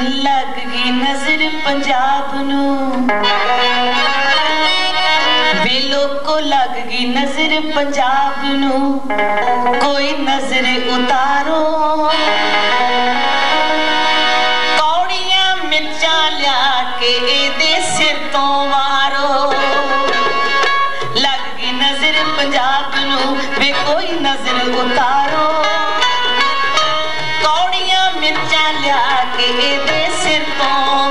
ਲੱਗ ਗਈ ਨਜ਼ਰ ਪੰਜਾਬ ਨੂੰ। ਵੇ ਲੋਕੋ ਲੱਗ ਗਈ ਨਜ਼ਰ ਪੰਜਾਬ ਨੂੰ। ਕੋਈ ਨਜ਼ਰ ਉਤਾਰੋ। ਕੌੜੀਆਂ ਮਿਰਚਾਂ ਲਿਆ ਕੇ ਇਹਦੇ ਸਿਰ ਤੋਂ ਵਾਰੋ। ਲੱਗ ਗਈ ਨਜ਼ਰ ਪੰਜਾਬ ਨੂੰ, ਵੇ ਕੋਈ ਨਜ਼ਰ ਉਤਾਰੋ। ਮਿਰਚਾਂ ਲਿਆ ਕੇ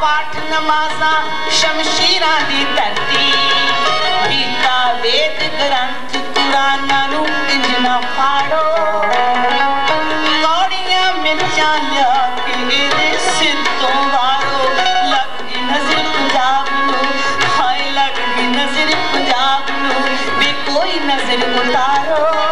پاٺ نمازا شمشيريدروجو لوڙيان من سنڌو وارو. لڳندي نظر پيو لڳندي نظر نظر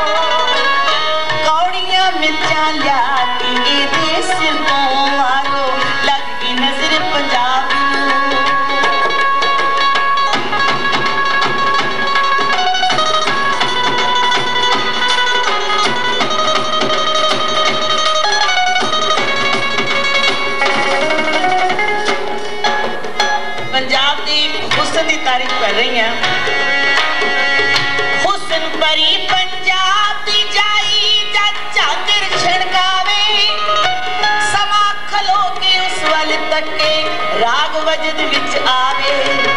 ਪੰਜਾਬ ਦੀ ਹੁਸਨ ਦੀ ਤਾਰੀਫ ਕਰ ਰਹੀ ਹਾਂ ਹੁਸਨ ਭਰੀ ਪੰਜਾਬ ਦੀ ਜਾਈ ਜਦ ਚਾਦਰ ਛਣਕਾਵੇ ਸਮਾ ਖਲੋ ਕੇ ਉਸ ਵੱਲ ਤੱਕੇ ਰਾਗ ਵਜਦ ਵਿੱਚ ਆਵੇ